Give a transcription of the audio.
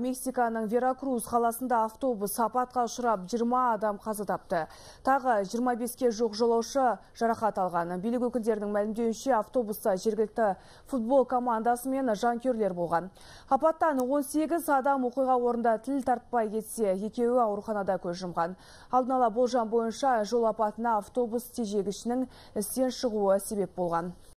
Мексиканың Веракрус қаласында автобус апатқа ұшырап 20 адам қаза тапты. Тағы 25-ке жоқ жолаушы жарақат алған. Билік өкілдерінің мәлімдеуінше автобуста жергілікті футбол командасы мен жанкүйерлер болған. Апаттан 18 адам оқиға орнында тіл тартпай кетсе, екеуі ауруханада көз жұмған. Алдын ала болжам бойынша жол апатына автобус тежегішінің істен шығуы себеп болған.